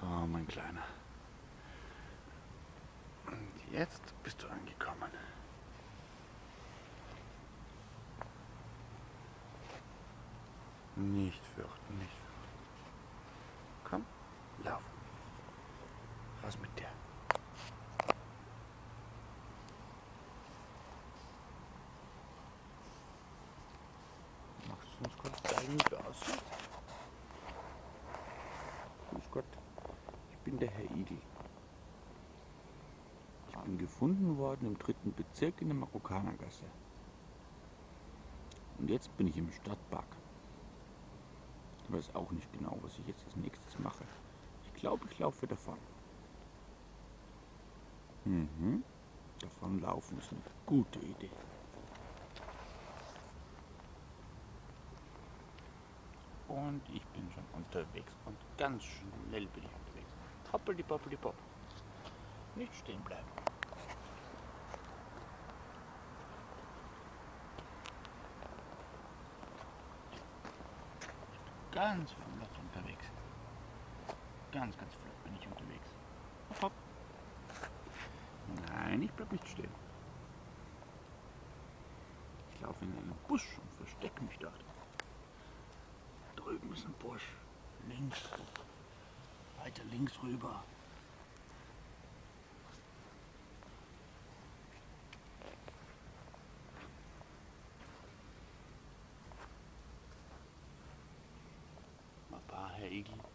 So, mein Kleiner. Und jetzt bist du angekommen. Nicht fürchten, nicht fürchten. Komm, lauf. Raus mit dir. Machst du uns kurz deinen Gas? Grüß Gott, bin der Herr Igel. Ich bin gefunden worden im dritten Bezirk in der Marokkanergasse. Und jetzt bin ich im Stadtpark. Ich weiß auch nicht genau, was ich jetzt als nächstes mache. Ich glaube, ich laufe davon. Mhm. Davon laufen ist eine gute Idee. Und ich bin schon unterwegs und ganz schnell bin ich unterwegs. Hoppeli poppeli pop. Nicht stehen bleiben. Ganz flott unterwegs. Ganz, ganz flott bin ich unterwegs. Hopp, hopp. Nein, ich bleib nicht stehen. Ich laufe in einen Busch und verstecke mich dort. Drüben ist ein Busch. Links weiter links rüber. Mal ein paar Helgen.